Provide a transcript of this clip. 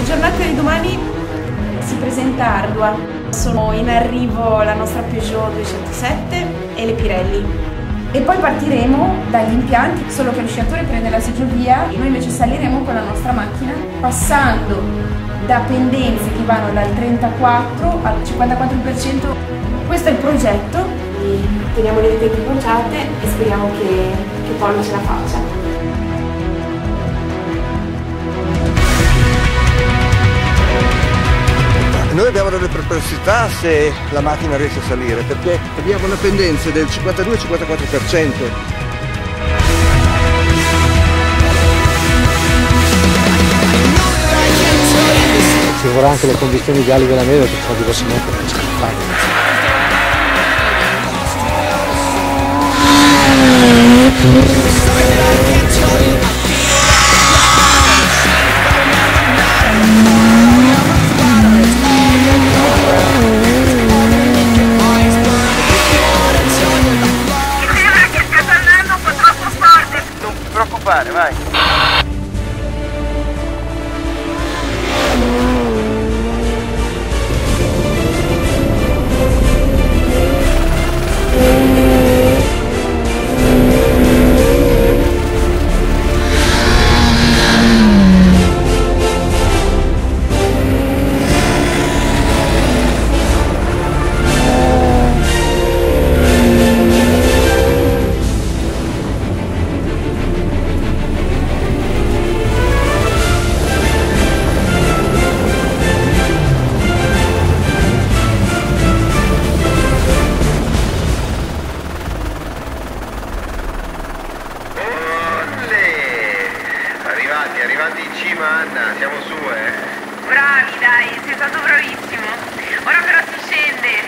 giornata di domani si presenta ardua. Sono in arrivo la nostra Peugeot 207 e le Pirelli. E poi partiremo dagli impianti, solo che lo sciatore prende la seggiovia, noi invece saliremo con la nostra macchina passando da pendenze che vanno dal 34 al 54%. Questo è il progetto, teniamo le dita incrociate e speriamo che, che Paolo ce la faccia. Noi abbiamo delle perplessità se la macchina riesce a salire perché abbiamo una pendenza del 52-54%. Ci vorrà anche le condizioni ideali della neve che sono diversamente non ce la compadre, vai. avanti, arrivati in cima Anna, siamo su eh. Bravi dai, sei stato bravissimo. Ora però si scende.